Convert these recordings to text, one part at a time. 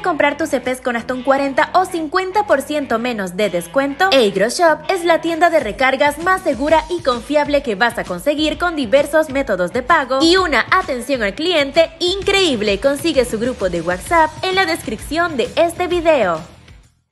¿Quieres comprar tus CPs con hasta un 40 o 50% menos de descuento? AgroShop es la tienda de recargas más segura y confiable que vas a conseguir con diversos métodos de pago y una atención al cliente increíble. Consigue su grupo de WhatsApp en la descripción de este video.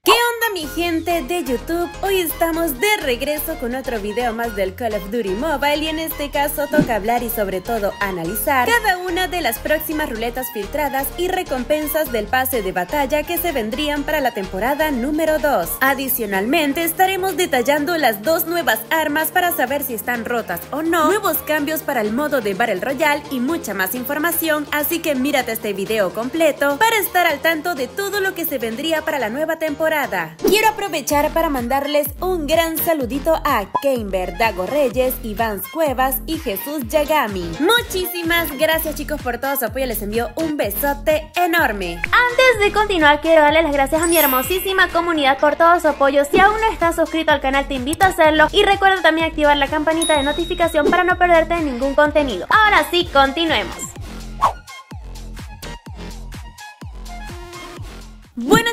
¿Qué onda mi gente de YouTube? Hoy estamos de regreso con otro video más del Call of Duty Mobile y en este caso toca hablar y sobre todo analizar cada una de las próximas ruletas filtradas y recompensas del pase de batalla que se vendrían para la temporada número 2. Adicionalmente estaremos detallando las dos nuevas armas para saber si están rotas o no, nuevos cambios para el modo de Battle Royale y mucha más información, así que mírate este video completo para estar al tanto de todo lo que se vendría para la nueva temporada Quiero aprovechar para mandarles un gran saludito a Keimber Dago Reyes, Iván Cuevas y Jesús Yagami. Muchísimas gracias chicos por todo su apoyo, les envío un besote enorme. Antes de continuar quiero darle las gracias a mi hermosísima comunidad por todo su apoyo. Si aún no estás suscrito al canal te invito a hacerlo y recuerda también activar la campanita de notificación para no perderte ningún contenido. Ahora sí, continuemos.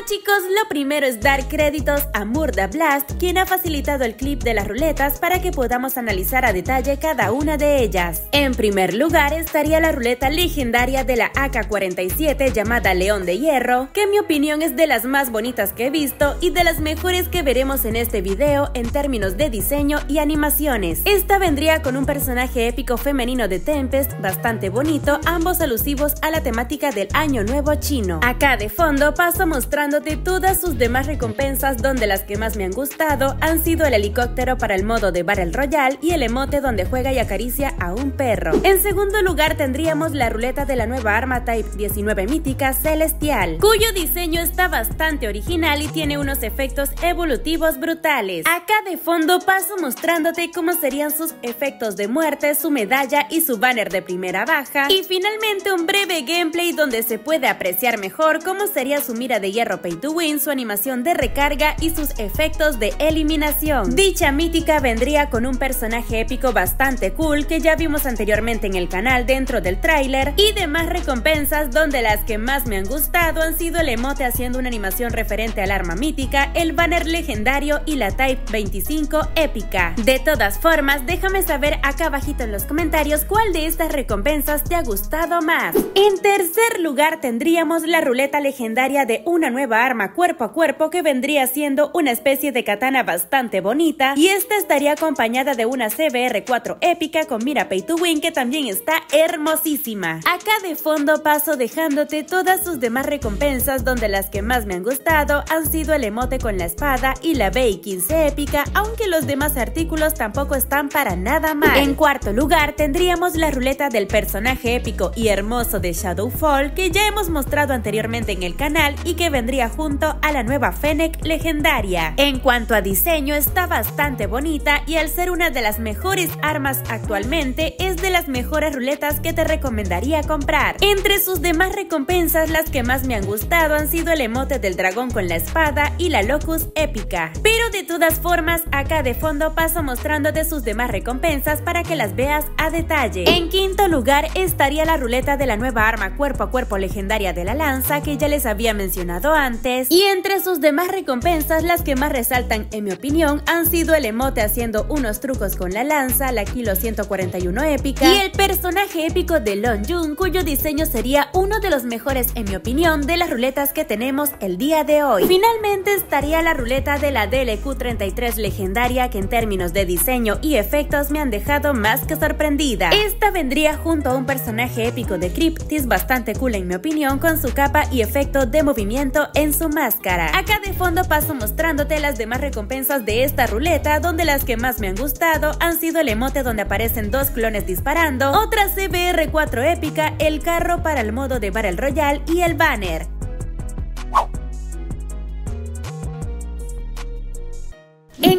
Chicos, lo primero es dar créditos a Murda Blast, quien ha facilitado el clip de las ruletas para que podamos analizar a detalle cada una de ellas. En primer lugar estaría la ruleta legendaria de la AK-47 llamada León de Hierro, que en mi opinión es de las más bonitas que he visto y de las mejores que veremos en este video en términos de diseño y animaciones. Esta vendría con un personaje épico femenino de Tempest bastante bonito, ambos alusivos a la temática del Año Nuevo chino. Acá de fondo pasamos mostrándote todas sus demás recompensas donde las que más me han gustado han sido el helicóptero para el modo de Battle Royale y el emote donde juega y acaricia a un perro. En segundo lugar tendríamos la ruleta de la nueva arma Type 19 mítica Celestial, cuyo diseño está bastante original y tiene unos efectos evolutivos brutales. Acá de fondo paso mostrándote cómo serían sus efectos de muerte, su medalla y su banner de primera baja. Y finalmente un breve gameplay donde se puede apreciar mejor cómo sería su mira de hierro To Win, su animación de recarga y sus efectos de eliminación. Dicha mítica vendría con un personaje épico bastante cool que ya vimos anteriormente en el canal dentro del tráiler y demás recompensas donde las que más me han gustado han sido el emote haciendo una animación referente al arma mítica, el banner legendario y la Type 25 épica. De todas formas, déjame saber acá abajito en los comentarios cuál de estas recompensas te ha gustado más. En tercer lugar tendríamos la ruleta legendaria de un una nueva arma cuerpo a cuerpo que vendría siendo una especie de katana bastante bonita y esta estaría acompañada de una CBR4 épica con mira pay to win que también está hermosísima. Acá de fondo paso dejándote todas sus demás recompensas donde las que más me han gustado han sido el emote con la espada y la BI-15 épica aunque los demás artículos tampoco están para nada mal. En cuarto lugar tendríamos la ruleta del personaje épico y hermoso de Shadowfall que ya hemos mostrado anteriormente en el canal y que vendría junto a la nueva Fennec legendaria. En cuanto a diseño, está bastante bonita y al ser una de las mejores armas actualmente, es de las mejores ruletas que te recomendaría comprar. Entre sus demás recompensas, las que más me han gustado han sido el emote del dragón con la espada y la Locus épica. Pero de todas formas, acá de fondo paso mostrándote sus demás recompensas para que las veas a detalle. En quinto lugar estaría la ruleta de la nueva arma cuerpo a cuerpo legendaria de la lanza que ya les había mencionado antes. Y entre sus demás recompensas, las que más resaltan en mi opinión han sido el emote haciendo unos trucos con la lanza, la Kilo 141 épica y el personaje épico de Lon Jun, cuyo diseño sería uno de los mejores en mi opinión de las ruletas que tenemos el día de hoy. Finalmente estaría la ruleta de la DLQ33 legendaria que en términos de diseño y efectos me han dejado más que sorprendida. Esta vendría junto a un personaje épico de Cryptis bastante cool en mi opinión con su capa y efecto de movimiento en su máscara. Acá de fondo paso mostrándote las demás recompensas de esta ruleta, donde las que más me han gustado han sido el emote donde aparecen dos clones disparando, otra CBR4 épica, el carro para el modo de Battle Royale y el banner.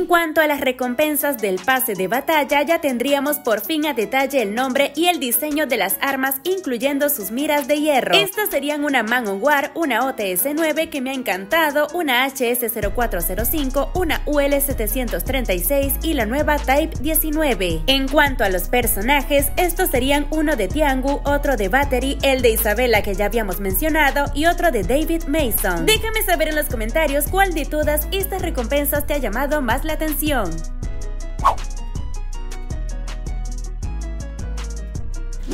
Cuanto a las recompensas del pase de batalla, ya tendríamos por fin a detalle el nombre y el diseño de las armas, incluyendo sus miras de hierro. Estas serían una Man War, una OTS-9 que me ha encantado, una HS-0405, una UL-736 y la nueva Type 19. En cuanto a los personajes, estos serían uno de Tiangu, otro de Battery, el de Isabela que ya habíamos mencionado y otro de David Mason. Déjame saber en los comentarios cuál de todas estas recompensas te ha llamado más la atención.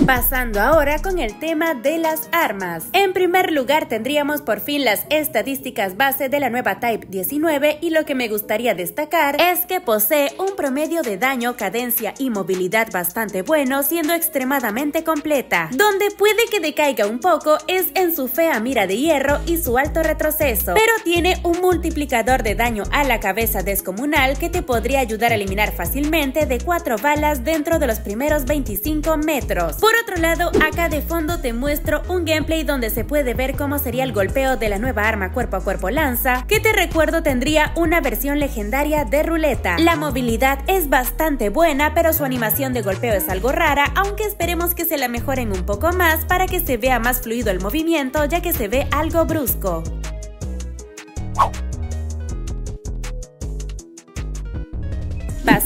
Pasando ahora con el tema de las armas. En primer lugar tendríamos por fin las estadísticas base de la nueva Type 19 y lo que me gustaría destacar es que posee un promedio de daño, cadencia y movilidad bastante bueno siendo extremadamente completa. Donde puede que decaiga un poco es en su fea mira de hierro y su alto retroceso, pero tiene un multiplicador de daño a la cabeza descomunal que te podría ayudar a eliminar fácilmente de 4 balas dentro de los primeros 25 metros. Otro lado, acá de fondo te muestro un gameplay donde se puede ver cómo sería el golpeo de la nueva arma cuerpo a cuerpo lanza, que te recuerdo tendría una versión legendaria de ruleta. La movilidad es bastante buena, pero su animación de golpeo es algo rara, aunque esperemos que se la mejoren un poco más para que se vea más fluido el movimiento, ya que se ve algo brusco.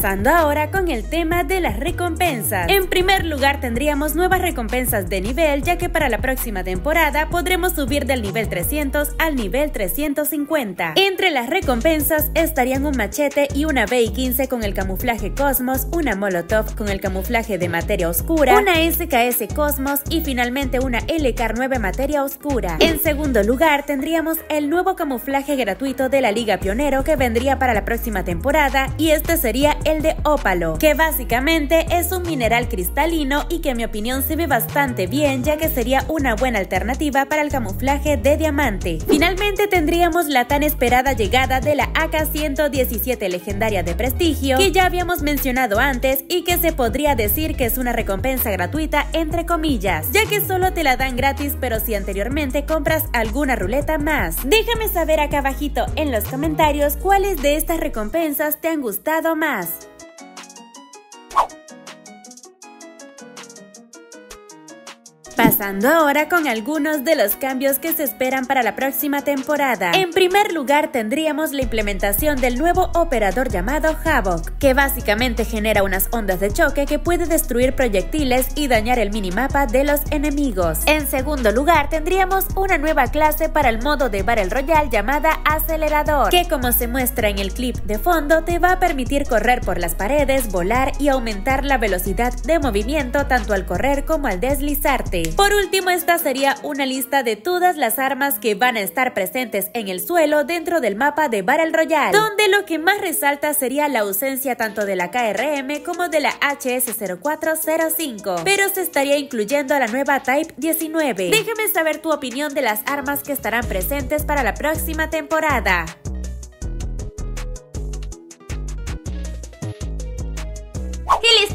Pasando ahora con el tema de las recompensas. En primer lugar tendríamos nuevas recompensas de nivel ya que para la próxima temporada podremos subir del nivel 300 al nivel 350. Entre las recompensas estarían un machete y una BI-15 con el camuflaje Cosmos, una Molotov con el camuflaje de materia oscura, una SKS Cosmos y finalmente una LK9 materia oscura. En segundo lugar tendríamos el nuevo camuflaje gratuito de la Liga Pionero que vendría para la próxima temporada y este sería el de ópalo, que básicamente es un mineral cristalino y que en mi opinión se ve bastante bien ya que sería una buena alternativa para el camuflaje de diamante. Finalmente tendríamos la tan esperada llegada de la AK-117 legendaria de prestigio que ya habíamos mencionado antes y que se podría decir que es una recompensa gratuita entre comillas, ya que solo te la dan gratis pero si anteriormente compras alguna ruleta más. Déjame saber acá abajito en los comentarios cuáles de estas recompensas te han gustado más. Más. Pasando ahora con algunos de los cambios que se esperan para la próxima temporada. En primer lugar tendríamos la implementación del nuevo operador llamado Havoc, que básicamente genera unas ondas de choque que puede destruir proyectiles y dañar el minimapa de los enemigos. En segundo lugar tendríamos una nueva clase para el modo de Battle Royale llamada Acelerador, que como se muestra en el clip de fondo te va a permitir correr por las paredes, volar y aumentar la velocidad de movimiento tanto al correr como al deslizarte. Por último, esta sería una lista de todas las armas que van a estar presentes en el suelo dentro del mapa de Battle Royale, donde lo que más resalta sería la ausencia tanto de la KRM como de la HS0405, pero se estaría incluyendo la nueva Type 19. Déjame saber tu opinión de las armas que estarán presentes para la próxima temporada.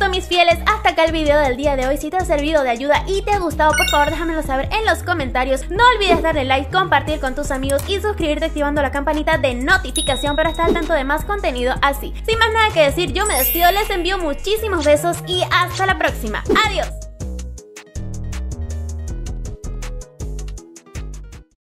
Mis fieles, hasta acá el video del día de hoy. Si te ha servido de ayuda y te ha gustado, por favor déjamelo saber en los comentarios. No olvides darle like, compartir con tus amigos y suscribirte activando la campanita de notificación para estar al tanto de más contenido así. Sin más nada que decir, yo me despido, les envío muchísimos besos y hasta la próxima. Adiós.